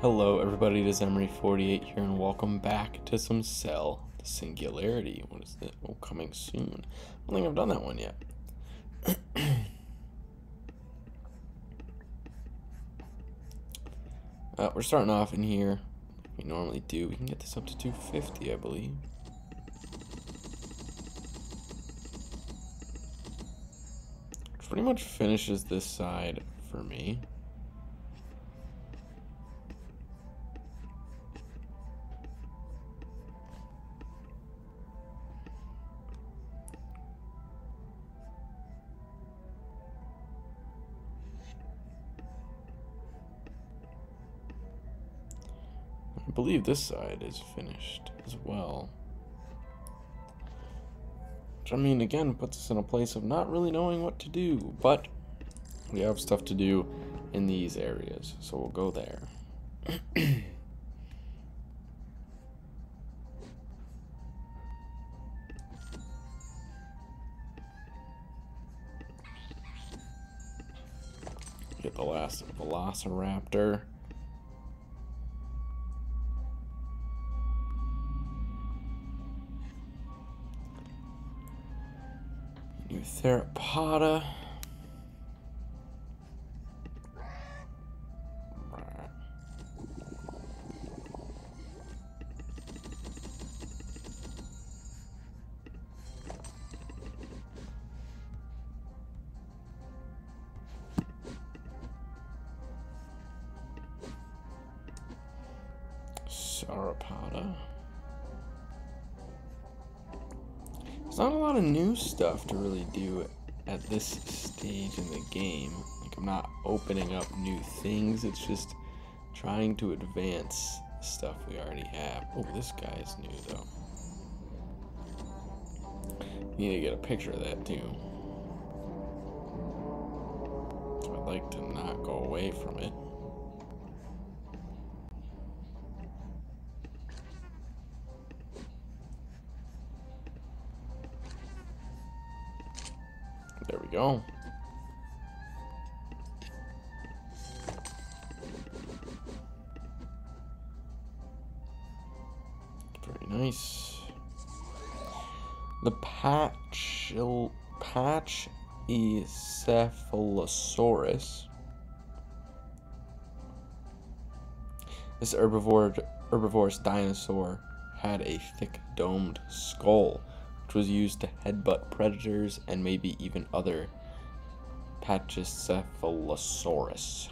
Hello, everybody. It is Emery48 here, and welcome back to some Cell to Singularity. What is that? Oh, coming soon. I don't think I've done that one yet. uh, we're starting off in here. We normally do. We can get this up to 250, I believe. Pretty much finishes this side for me. Believe this side is finished as well. Which, I mean, again, puts us in a place of not really knowing what to do, but we have stuff to do in these areas, so we'll go there. Get the last Velociraptor. Theropoda. Sauropoda. There's not a lot of new stuff to really do at this stage in the game. Like, I'm not opening up new things, it's just trying to advance stuff we already have. Oh, this guy is new, though. Need to get a picture of that, too. I'd like to not go away from it. Go. Very nice. The patch patch Cephalosaurus. This herbivore herbivorous dinosaur had a thick domed skull which was used to headbutt predators and maybe even other Pachycephalosaurus.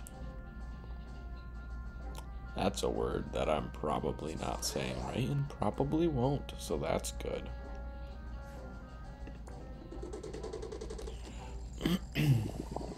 That's a word that I'm probably not saying right and probably won't, so that's good.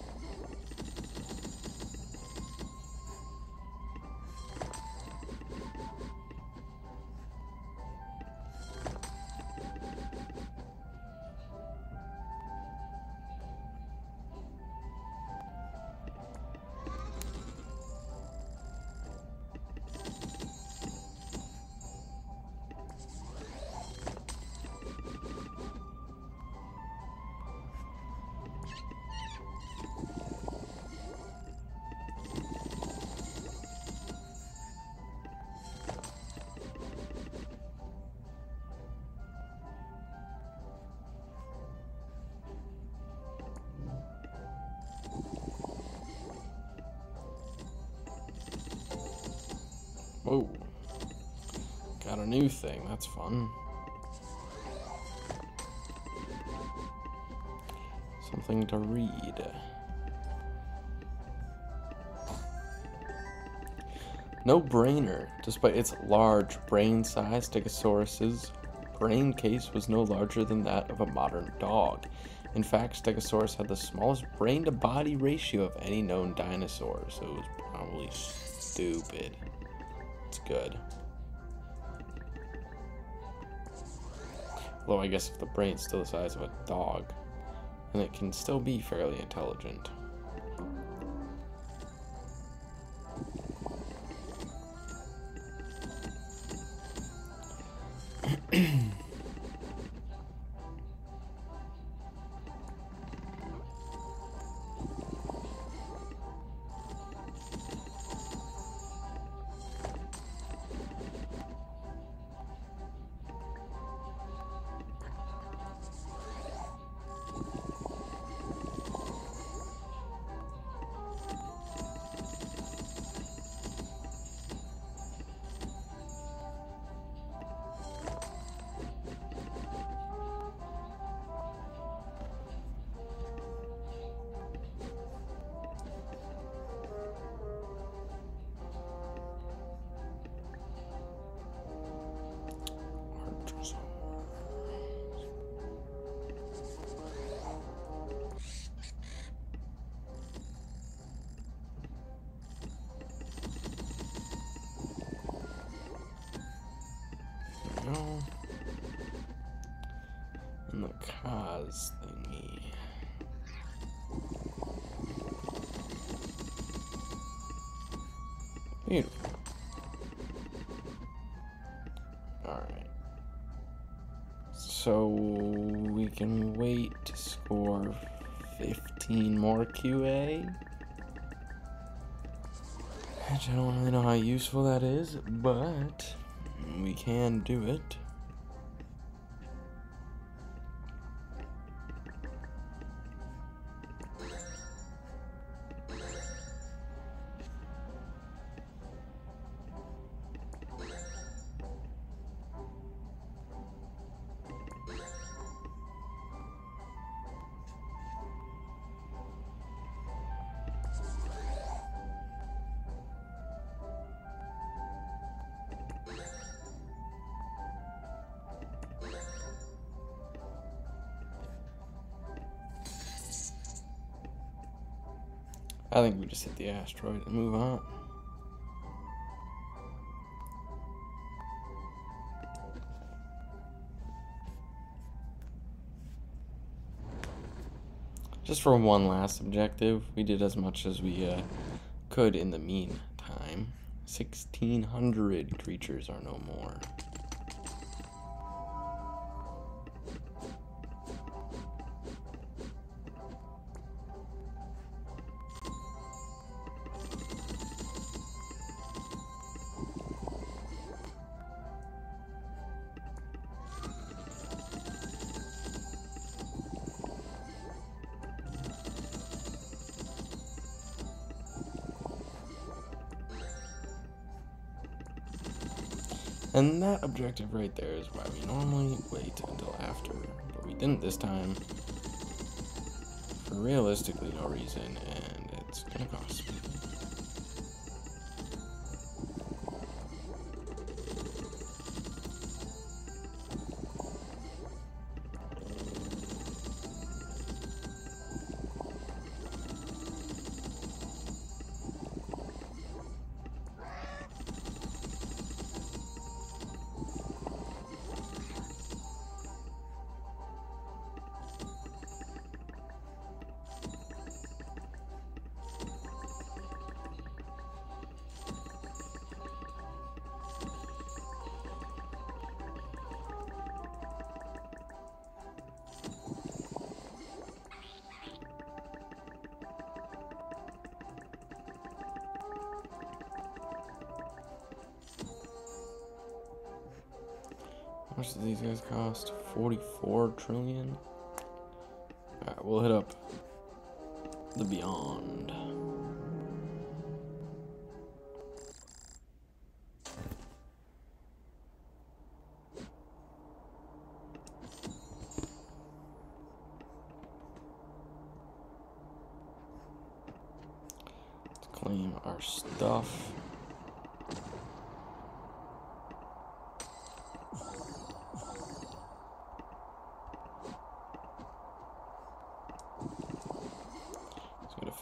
Whoa. Got a new thing, that's fun. Hmm. Something to read. No brainer. Despite its large brain size, Stegosaurus's brain case was no larger than that of a modern dog. In fact, Stegosaurus had the smallest brain to body ratio of any known dinosaur, so it was probably stupid. It's good. Although I guess if the brain's still the size of a dog, then it can still be fairly intelligent. Oz thingy. Beautiful. Alright. So we can wait to score 15 more QA. I don't really know how useful that is, but we can do it. I think we just hit the asteroid and move on. Just for one last objective, we did as much as we uh, could in the meantime. 1,600 creatures are no more. And that objective right there is why we normally wait until after, but we didn't this time for realistically no reason, and it's gonna cost me. Much do these guys cost? 44 trillion? Alright, we'll hit up the beyond. Let's claim our stuff.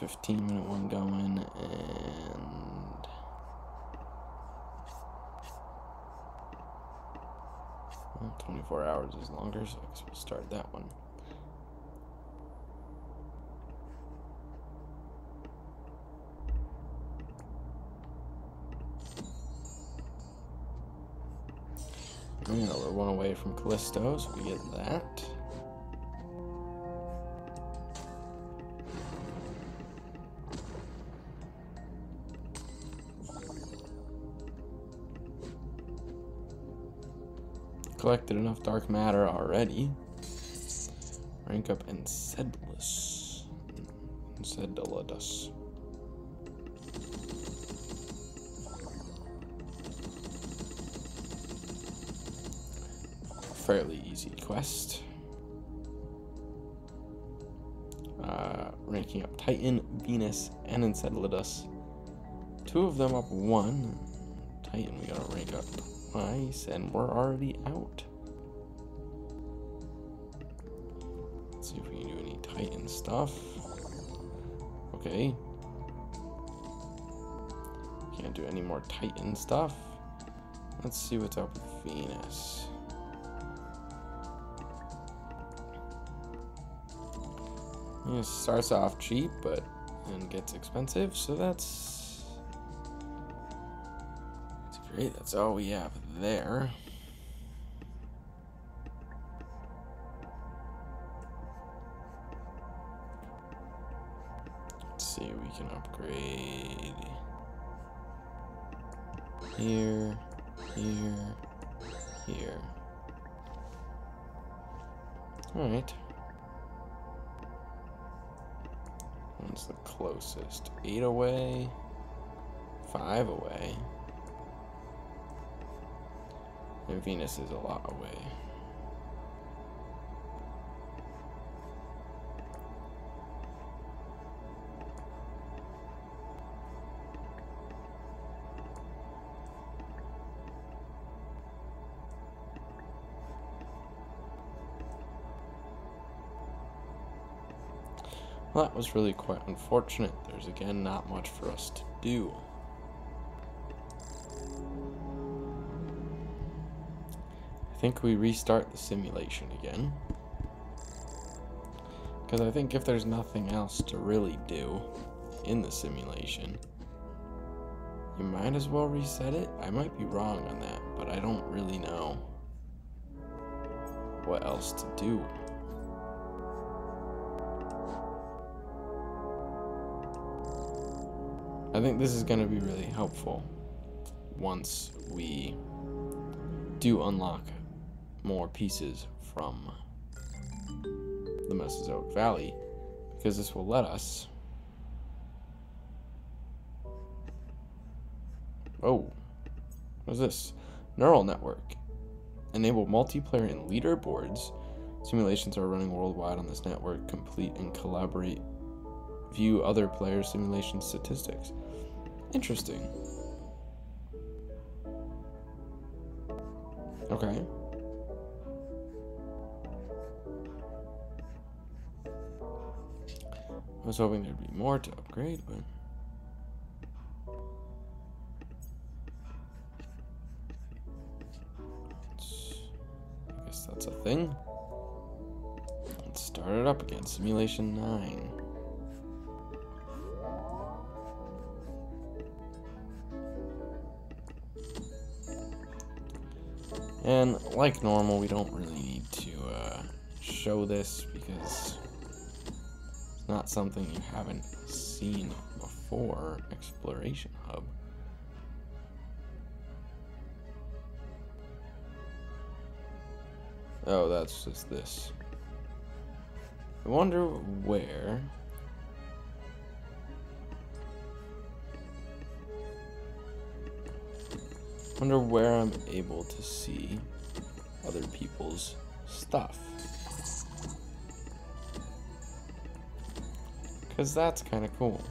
15 minute one going and well, 24 hours is longer, so I guess we'll start that one. Yeah, we're one away from Callisto, so we get that. Collected enough dark matter already. Rank up Enceladus. Enceladus. Fairly easy quest. Uh, ranking up Titan, Venus, and Enceladus. Two of them up one. Titan we gotta rank up twice, and we're already out. Let's see if we can do any Titan stuff. Okay. Can't do any more Titan stuff. Let's see what's up with Venus. It starts off cheap, but and gets expensive, so that's that's great. That's all we have there. Let's see, we can upgrade here, here, here. All right. One's the closest? Eight away. Five away. And Venus is a lot away. Well, that was really quite unfortunate. There's again not much for us to do. Think we restart the simulation again. Because I think if there's nothing else to really do in the simulation, you might as well reset it. I might be wrong on that, but I don't really know what else to do. I think this is going to be really helpful once we do unlock more pieces from the Mesozoic Valley because this will let us Oh, what's this? Neural network. Enable multiplayer and leaderboards. Simulations are running worldwide on this network. Complete and collaborate. View other player simulation statistics. Interesting. Okay. I was hoping there'd be more to upgrade, but... I guess that's a thing. Let's start it up again. Simulation 9. And like normal, we don't really need to uh, show this because not something you haven't seen before, Exploration Hub. Oh, that's just this. I wonder where wonder where I'm able to see other people's stuff. Because that's kind of cool.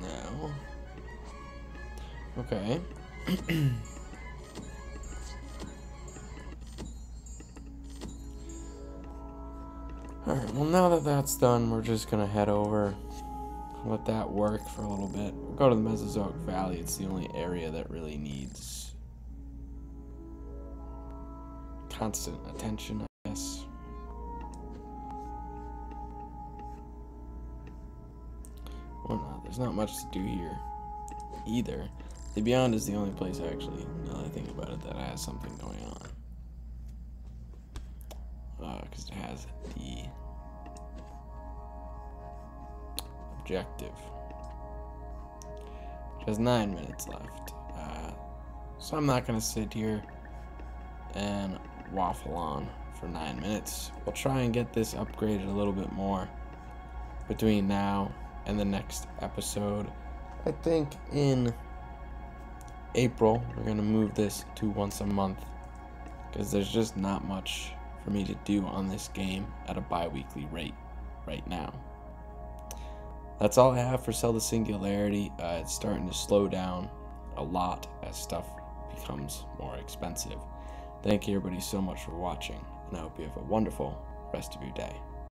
No. Okay. Alright, well now that that's done, we're just gonna head over, let that work for a little bit. We'll go to the Mesozoic Valley, it's the only area that really needs constant attention, I guess. Well, no, there's not much to do here either. The Beyond is the only place actually, now that I think about it, that has something going on because uh, it has the objective. It has nine minutes left. Uh, so I'm not going to sit here and waffle on for nine minutes. We'll try and get this upgraded a little bit more between now and the next episode. I think in April, we're going to move this to once a month because there's just not much for me to do on this game at a bi-weekly rate right now. That's all I have for Cell to Singularity. Uh, it's starting to slow down a lot as stuff becomes more expensive. Thank you everybody so much for watching, and I hope you have a wonderful rest of your day.